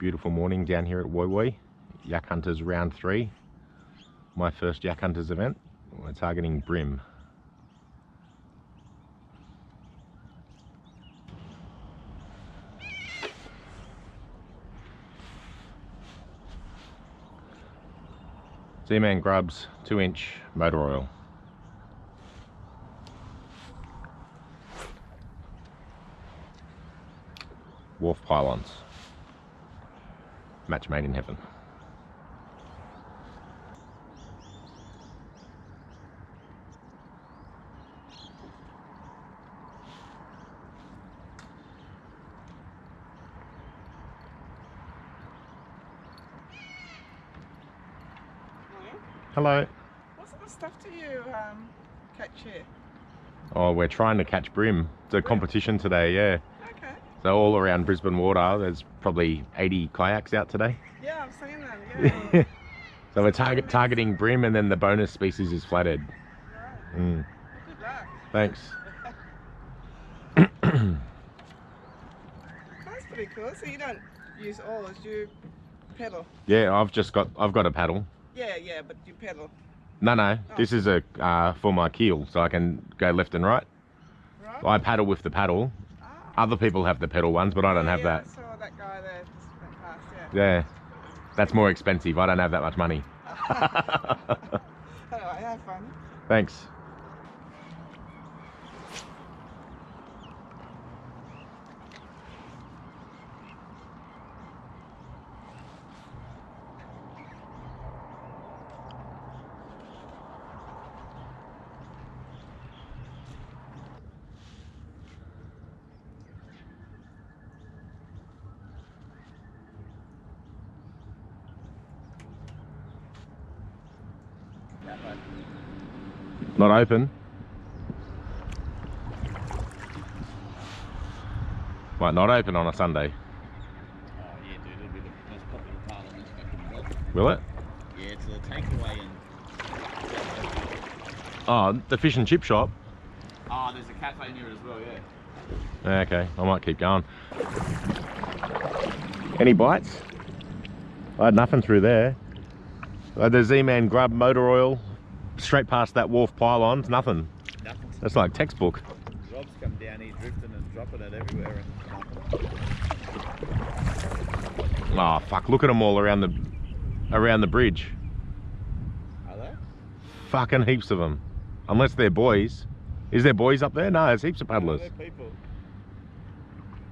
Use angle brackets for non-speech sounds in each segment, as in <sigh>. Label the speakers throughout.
Speaker 1: beautiful morning down here at Woi Woy. Yak Hunters round three. My first Yak Hunters event. We're targeting Bream. Z-Man Grubs 2 inch motor oil. Wharf pylons. Match made in heaven. Hello.
Speaker 2: What sort of stuff do you um, catch here?
Speaker 1: Oh, we're trying to catch bream. It's a competition today, yeah. So all around Brisbane water, there's probably 80 kayaks out today.
Speaker 2: Yeah, I've seen them. Yeah. <laughs>
Speaker 1: so we're target targeting bream and then the bonus species is flathead.
Speaker 2: right.
Speaker 1: Mm,
Speaker 2: Good luck.
Speaker 1: thanks. <coughs>
Speaker 2: That's pretty cool. So you don't use oars, you pedal.
Speaker 1: Yeah, I've just got, I've got a paddle.
Speaker 2: Yeah, yeah, but you pedal.
Speaker 1: No, no, this is a uh, for my keel, so I can go left and right.
Speaker 2: Right?
Speaker 1: I paddle with the paddle. Other people have the pedal ones, but I don't
Speaker 2: yeah,
Speaker 1: have that.
Speaker 2: I saw that guy there just went past, yeah.
Speaker 1: Yeah, that's more expensive. I don't have that much money. <laughs>
Speaker 2: anyway, have fun.
Speaker 1: Thanks. Not open. Might not open on a Sunday,
Speaker 3: Oh yeah, dude, it'll be the most popular part of this fucking
Speaker 1: will it?
Speaker 3: Yeah, it's a takeaway and
Speaker 1: Oh, the fish and chip shop.
Speaker 3: oh, there's a cafe near it as well. Yeah.
Speaker 1: Okay, I might keep going. Any bites? I had nothing through there. Uh, the Z-Man grub motor oil, straight past that wharf pylons, nothing.
Speaker 3: Nothing.
Speaker 1: That's like textbook.
Speaker 3: Rob's come down here drifting and dropping it everywhere. And
Speaker 1: Oh fuck! Look at them all around the around the bridge.
Speaker 3: Are they?
Speaker 1: Fucking heaps of them. Unless they're boys. Is there boys up there? No, there's heaps of paddlers.
Speaker 3: No, people.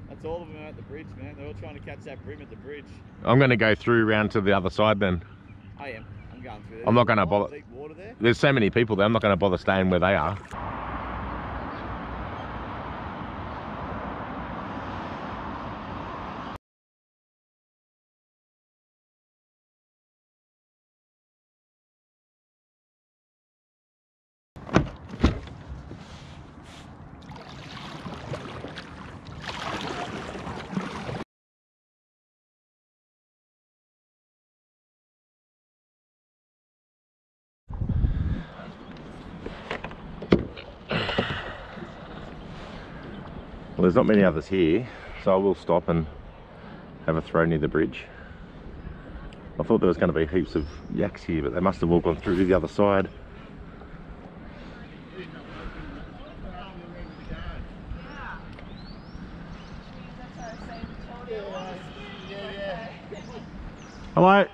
Speaker 3: That's all of them at the bridge, man. They're all trying to catch that bream at the bridge.
Speaker 1: I'm going to go through round to the other side then.
Speaker 3: I am. I'm going through there.
Speaker 1: I'm not gonna
Speaker 3: Oh,
Speaker 1: bother-
Speaker 3: Deep water there.
Speaker 1: There's so many people there. I'm not going to bother staying where they are. Well, there's not many others here, so I will stop and have a throw near the bridge. I thought there was going to be heaps of yaks here, but they must have all gone through to the other side. Hello.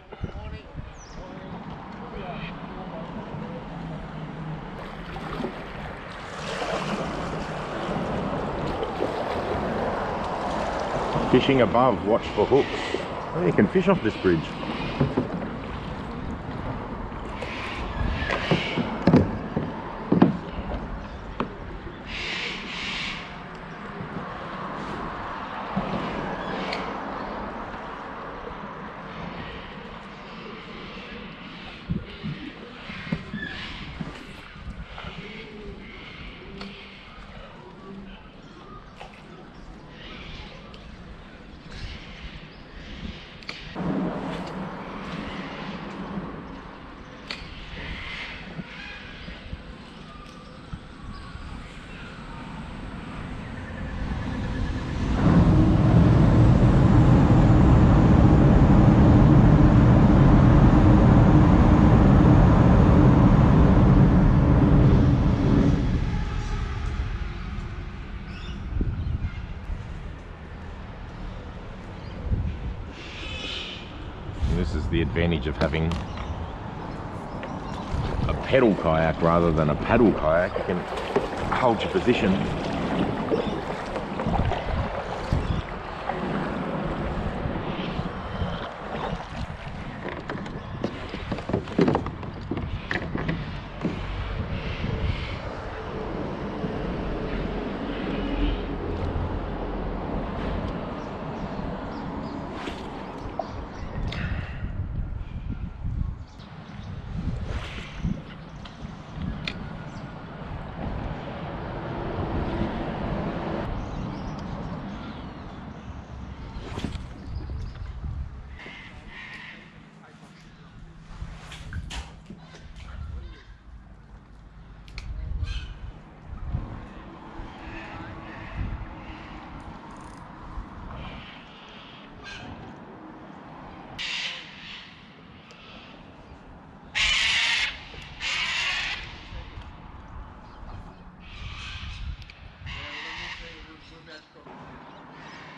Speaker 1: Fishing above, watch for hooks. Oh, you can fish off this bridge. Advantage of having a pedal kayak rather than a paddle kayak. You can hold your position.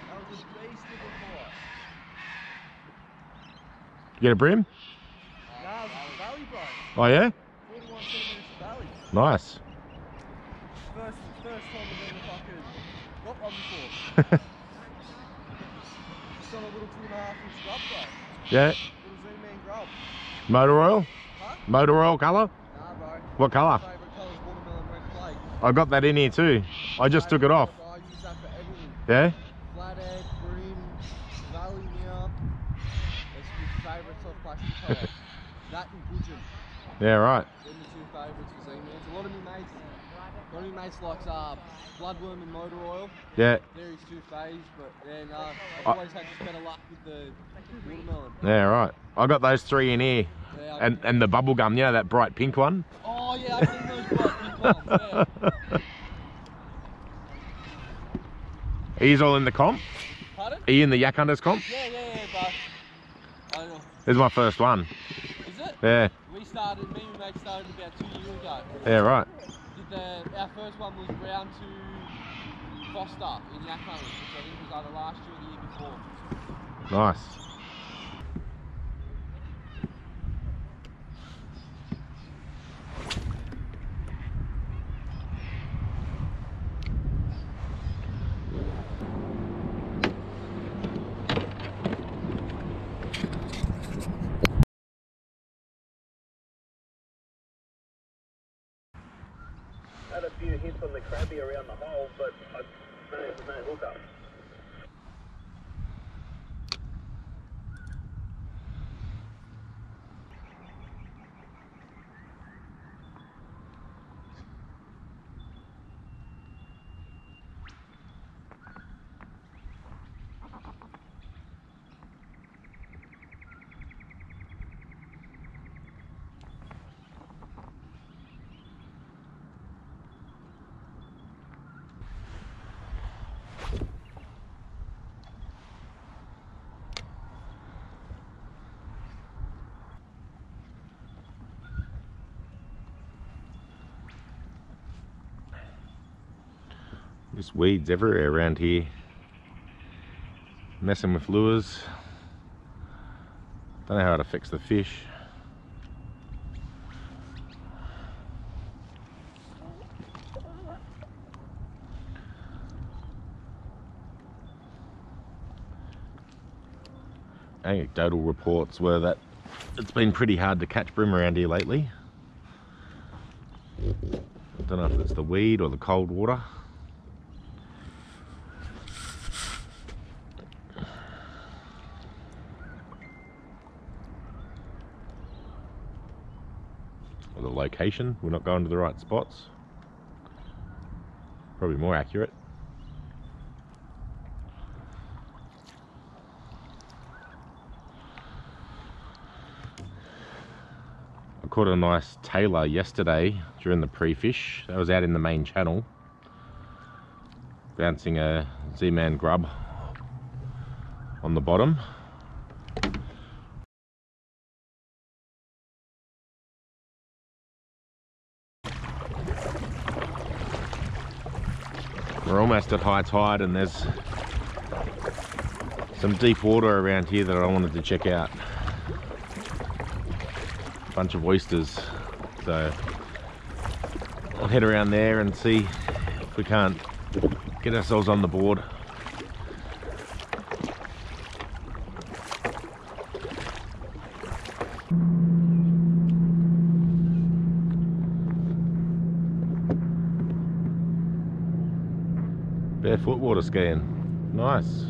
Speaker 4: That was a beast of a fight.
Speaker 1: You get a bream?
Speaker 4: Nah, it was valley, bro.
Speaker 1: Oh yeah?
Speaker 4: 41 centimetres valley.
Speaker 1: Nice.
Speaker 4: First, first time I've ever fucking got one before. <laughs> Just on a little two and a half inch grub, bro.
Speaker 1: Yeah.
Speaker 4: Little zoom grub.
Speaker 1: Motor oil?
Speaker 4: Huh?
Speaker 1: Motor oil colour?
Speaker 4: Nah, bro.
Speaker 1: What colour?
Speaker 4: Favourite colour's watermelon red clay.
Speaker 1: I got that in here too. I just took it off.
Speaker 4: I use that for everything.
Speaker 1: Yeah?
Speaker 4: Flathead, bream, valley meow. That's my favourite soft plastic colour. That and gudgeon.
Speaker 1: Yeah, right.
Speaker 4: Them the two favourites for. A lot of my mates, a lot of mates likes uh, bloodworm and motor oil.
Speaker 1: Yeah.
Speaker 4: They're his two faves, but then uh, I've
Speaker 1: I-
Speaker 4: always had just better luck with the watermelon.
Speaker 1: Yeah, right. I got those three in here.
Speaker 4: Yeah,
Speaker 1: And and the bubble gum, you know that bright pink one?
Speaker 4: oh yeah, I've seen those bright pink ones. Yeah. <laughs>
Speaker 1: He's all in the comp.
Speaker 4: Pardon?
Speaker 1: Are you in the Yak Hunters comp?
Speaker 4: Yeah, yeah, yeah, but I don't know.
Speaker 1: This is my first one.
Speaker 4: Is it?
Speaker 1: Yeah.
Speaker 4: We started, me and mate started about two years ago.
Speaker 1: Yeah, right.
Speaker 4: Did the, our first one was round to Forster in Yak which I think was either last year or the year before.
Speaker 1: Nice.
Speaker 5: Around the hole, but
Speaker 1: Just weeds everywhere around here. Messing with lures. Don't know how to fix the fish. Anecdotal reports were that it's been pretty hard to catch bream around here lately. Don't know if it's the weed or the cold water. or the location. We're not going to the right spots. Probably more accurate. I caught a nice tailor yesterday during the pre-fish. That was out in the main channel. Bouncing a Z-Man grub on the bottom. We're almost at high tide and there's some deep water around here that I wanted to check out. A bunch of oysters. So I'll head around there and see if we can't get ourselves on the board. Water skiing. Nice.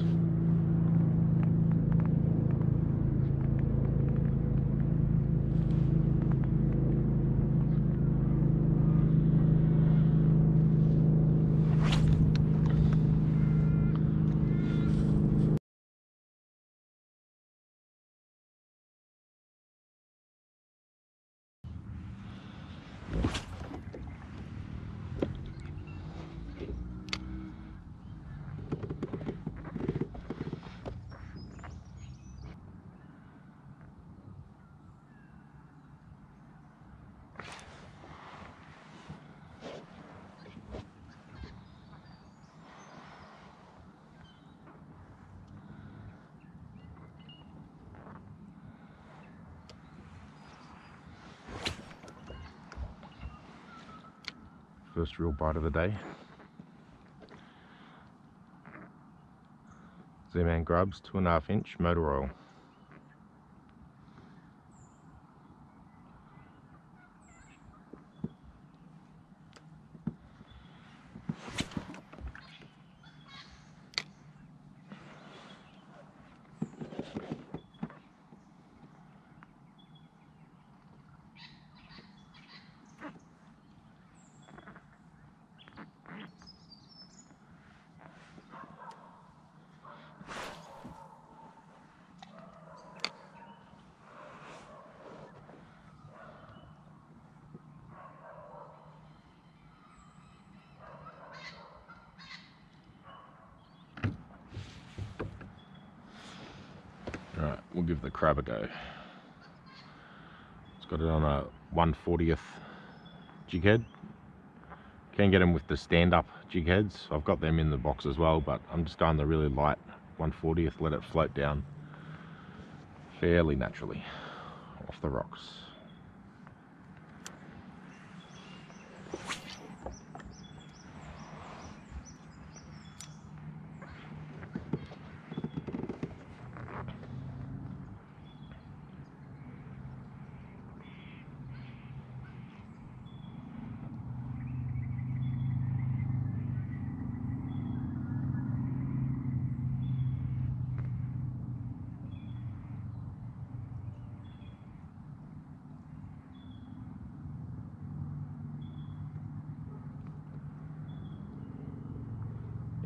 Speaker 1: First real bite of the day. Z-Man Grubs, two and a half inch motor oil. Alright, we'll give the crab a go. It's got it on a 140th jig head. Can get them with the stand-up jig heads. I've got them in the box as well, but I'm just going the really light 140th, let it float down fairly naturally off the rocks.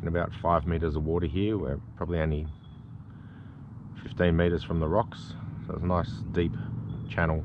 Speaker 1: in about five meters of water here. We're probably only 15 meters from the rocks, so it's a nice deep channel.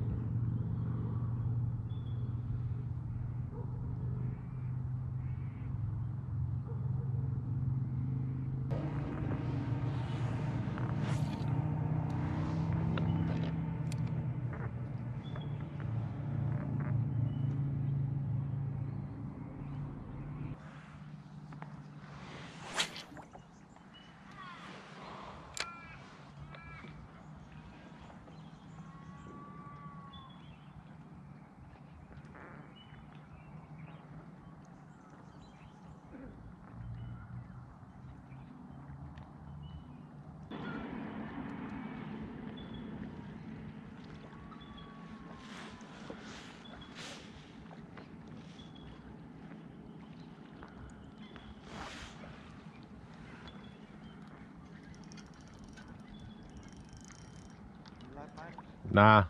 Speaker 1: Nah,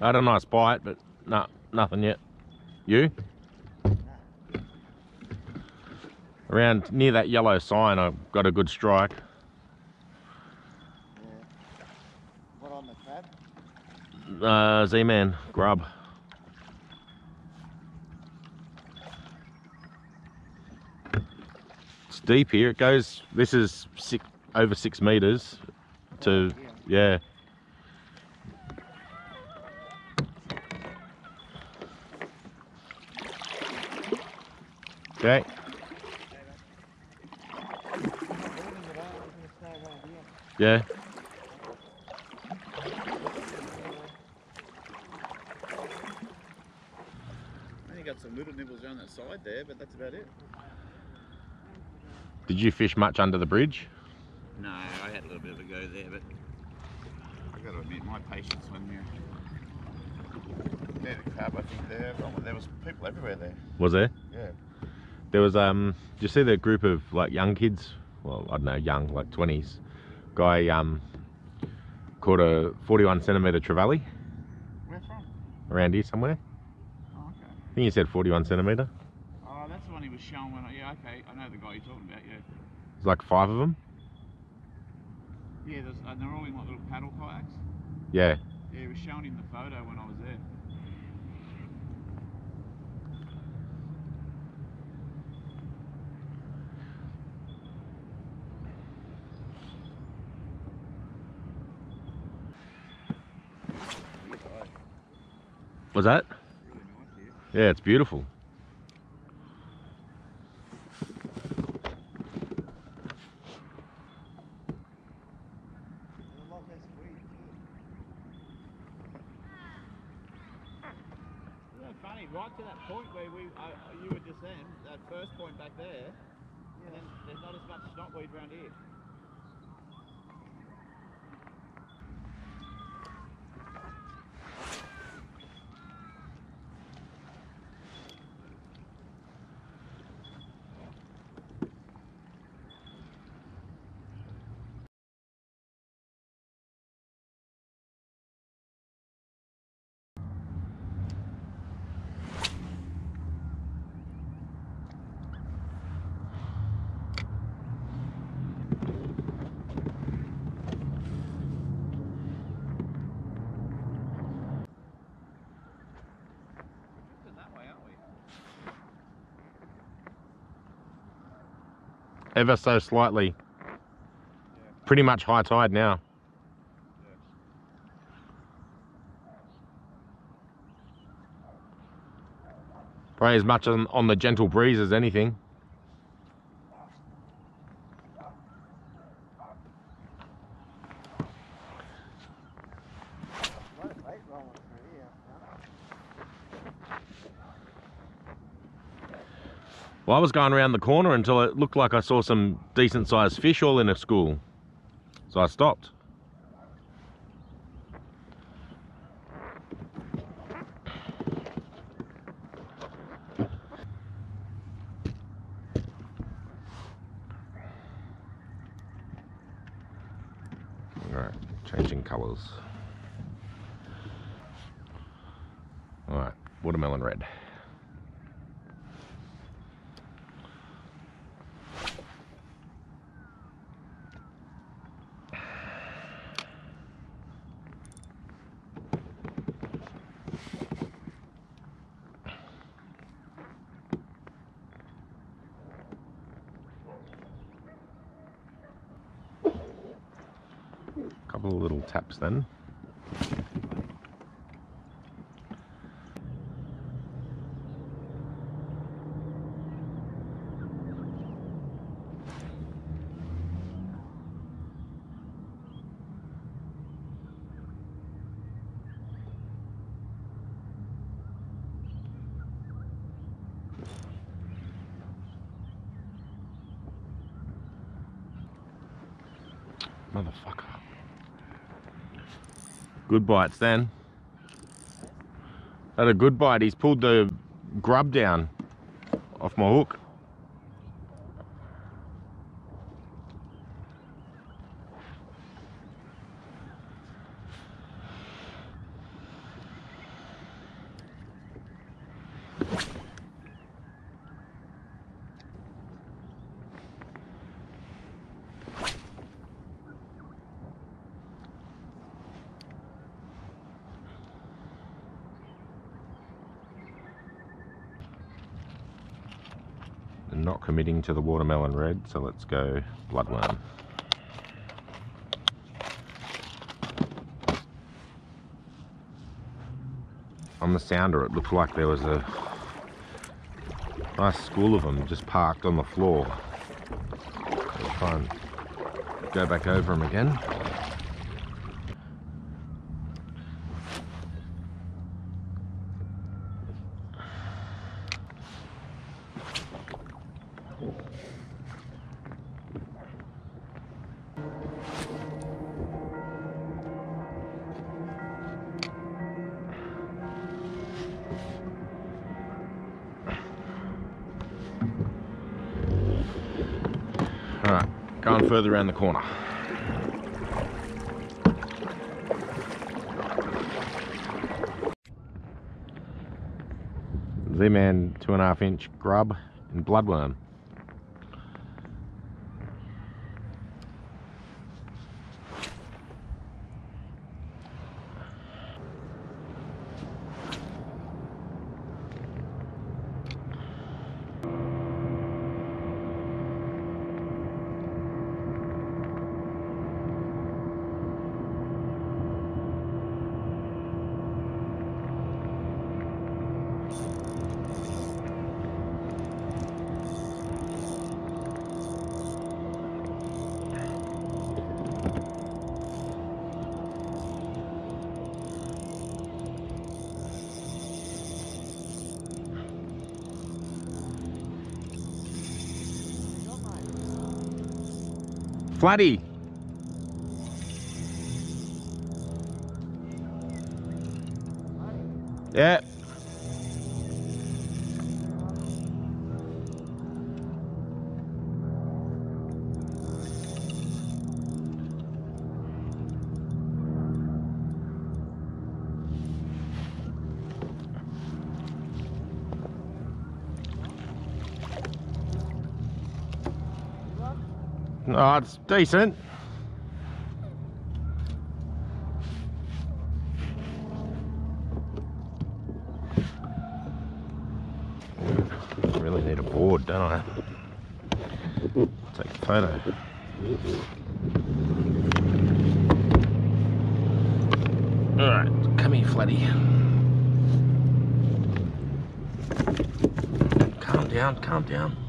Speaker 1: I had a nice bite, but nah, nothing yet. You? Around near that yellow sign, I got a good strike.
Speaker 3: What on the crab?
Speaker 1: Uh, Z-Man grub. It's deep here. It goes. This is six, over six meters. To yeah. Okay. Yeah.
Speaker 3: Only got some little nibbles around that side there, but that's about it.
Speaker 1: Did you fish much under the bridge?
Speaker 3: No, I had a little bit of a go there, but I've got to admit, my patience when you. Yeah, the crab, I think there. There was people everywhere there.
Speaker 1: Was there? There was um. Did you see the group of like young kids? Well, I don't know, young, like twenties. Guy um caught a 41 centimeter trevally
Speaker 3: Where from?
Speaker 1: around here somewhere.
Speaker 3: Oh, okay.
Speaker 1: I think he said 41 centimeter.
Speaker 3: Oh, that's the one he was showing when I. Yeah, okay. I know the guy you're talking about, yeah.
Speaker 1: There's like five of them.
Speaker 3: Yeah, there's, uh, they're all in like little paddle kayaks.
Speaker 1: Yeah.
Speaker 3: Yeah, he was showing him the photo when I was there.
Speaker 1: Was that? Yeah, it's beautiful.
Speaker 3: Right to that point where we, uh, you were just then, that first point back there, and then there's not as much snot weed around here.
Speaker 1: Ever so slightly. Pretty much high tide now. Probably as much on, on the gentle breeze as anything.
Speaker 3: A lot of bait rolling through here.
Speaker 1: Well, I was going around the corner until it looked like I saw some decent sized fish all in a school. So I stopped. Alright, changing colours. Alright, watermelon red. Couple of little taps then. Motherfucker. Good bites then. Had a good bite. He's pulled the grub down off my hook. Not committing to the watermelon red, so let's go bloodworm. On the sounder, it looked like there was a nice school of them just parked on the floor. We'll try and go back over them again. Around the corner. Z-Man two and a half inch grub and bloodworm. Flatty. Yeah. Oh, it's decent. Really need a board, don't I? Take a photo. Alright, come here, Flatty. Calm down, calm down.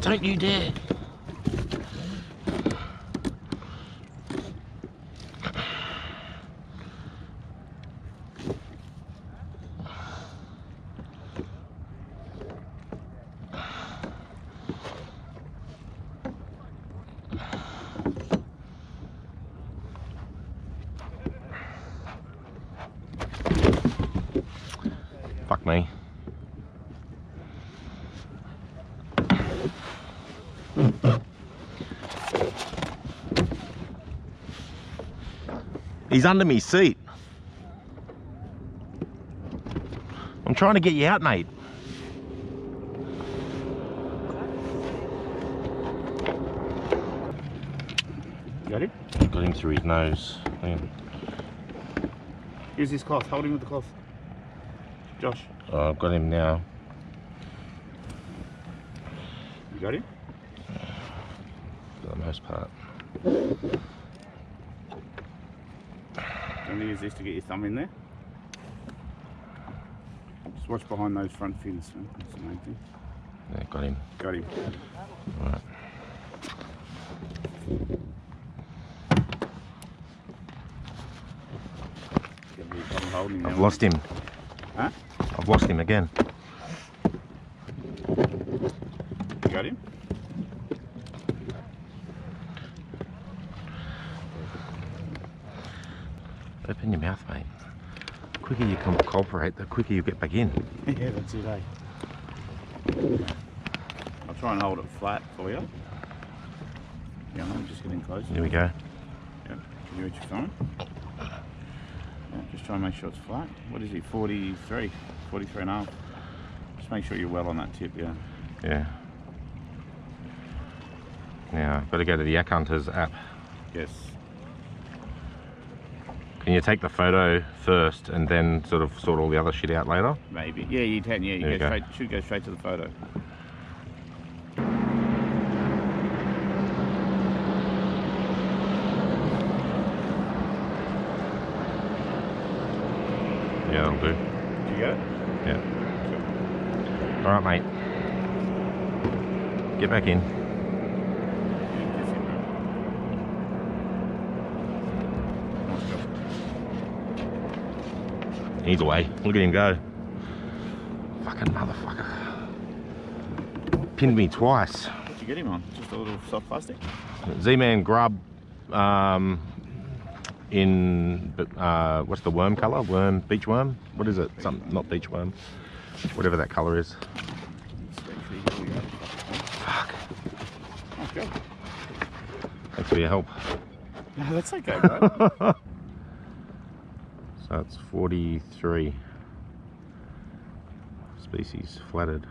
Speaker 1: Don't you dare. Fuck me. He's under me seat. I'm trying to get you out, mate.
Speaker 3: Got him?
Speaker 1: Got him through his nose. Yeah.
Speaker 3: Use this cloth. Hold him with the cloth. Josh,
Speaker 1: Oh, I've got him now.
Speaker 3: you got him?
Speaker 1: For the most part.
Speaker 3: To use this to get your thumb in there. Just watch behind those front fins. huh? That's the main thing.
Speaker 1: Yeah, got him.
Speaker 3: Got him.
Speaker 1: Right.
Speaker 3: Get your thumb holding him
Speaker 1: I've
Speaker 3: now.
Speaker 1: lost him.
Speaker 3: Huh?
Speaker 1: I've lost him again.
Speaker 3: You got him?
Speaker 1: Open your mouth, mate. The quicker you can cooperate, the quicker you get back in. <laughs>
Speaker 3: yeah, that's it, eh? I'll try and hold it flat for you. Yeah, I'm just getting close.
Speaker 1: Here we go.
Speaker 3: Yeah. Can you reach your phone? Yeah, just try and make sure it's flat. What is it, 43? 43 and a half. Just make sure you're well on that tip, yeah.
Speaker 1: Yeah. Now, I've got to go to the Yak Hunters app.
Speaker 3: Yes.
Speaker 1: Can you take the photo first and then sort of sort all the other shit out later?
Speaker 3: Maybe. Yeah, you can. Yeah, you go,
Speaker 1: you go.
Speaker 3: straight. Should go straight to the photo.
Speaker 1: Yeah, that'll do.
Speaker 3: Did you get it?
Speaker 1: Yeah. All right, mate. Get back in. Either away. Look at him go. Fucking motherfucker. Pinned me twice.
Speaker 3: What'd you get him on? Just a little soft plastic?
Speaker 1: Z-Man grub um, in, uh, what's the worm colour? Worm, beach worm? What is it? Some, not beach worm. Whatever that colour is. Fuck. Thanks for your help.
Speaker 3: No, that's okay, bro. <laughs>
Speaker 1: It's 43 species flathead.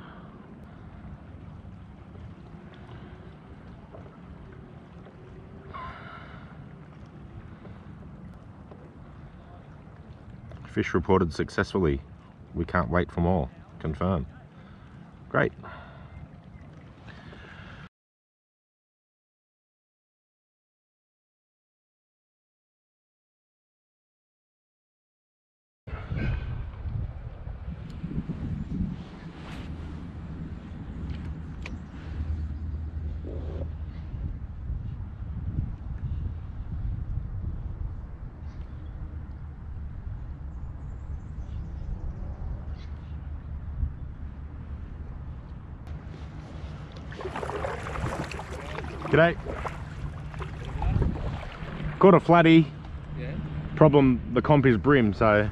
Speaker 1: Fish reported successfully. We can't wait for more. Confirm. Great. G'day. Caught a flatty.
Speaker 4: Yeah.
Speaker 1: Problem, the comp is bream, so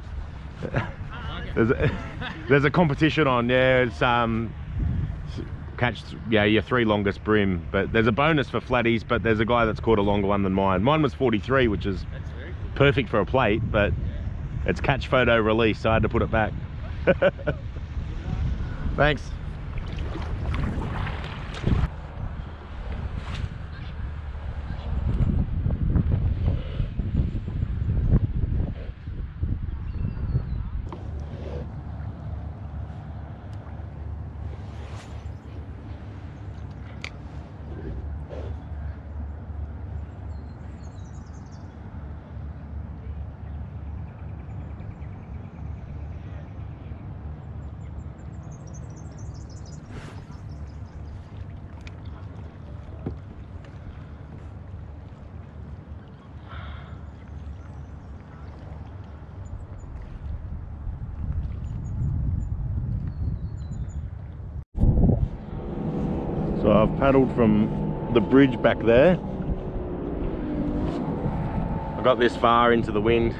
Speaker 1: <laughs> there's a, there's a competition on. Yeah, it's um catch yeah your three longest bream, but there's a bonus for flatties. But there's a guy that's caught a longer one than mine. Mine was 43, which is perfect for a plate, but it's catch photo release, so I had to put it back. <laughs> Thanks. So I've paddled from the bridge back there. I got this far into the wind.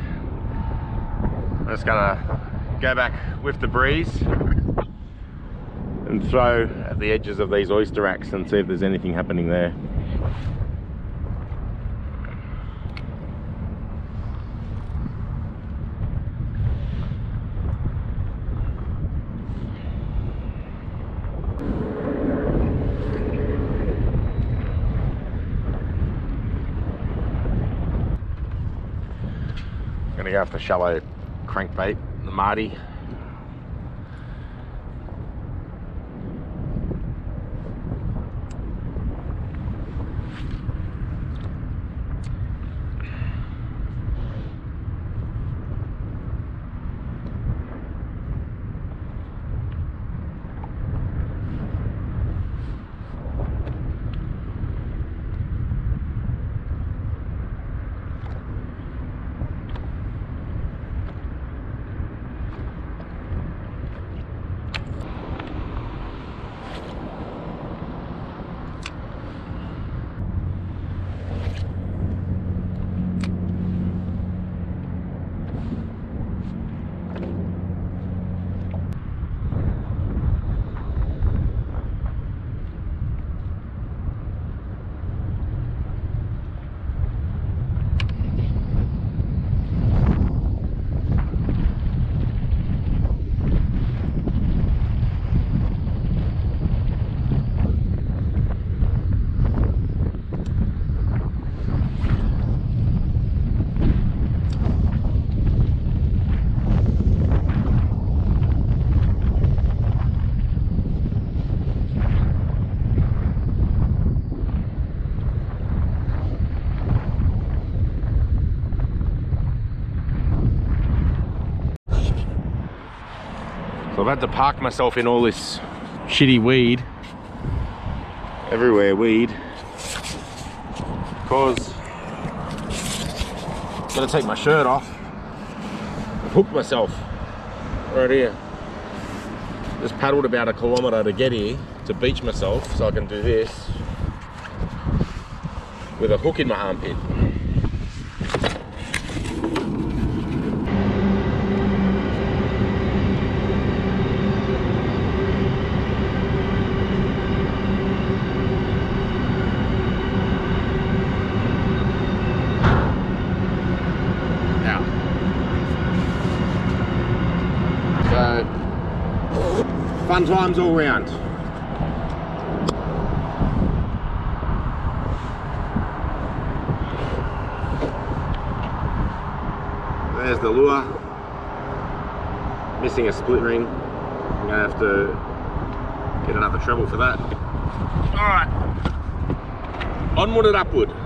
Speaker 1: I'm just gonna go back with the breeze and throw at the edges of these oyster racks and see if there's anything happening there. Gonna go after shallow crankbait, the Marty. So I've had to park myself in all this shitty weed. Everywhere weed. Cause gotta take my shirt off. I've hooked myself right here. Just paddled about a kilometre to get here to beach myself so I can do this with a hook in my armpit. Fun times all round. There's the lure. Missing a split ring. I'm gonna have to get another treble for that. Alright. Onward and upward.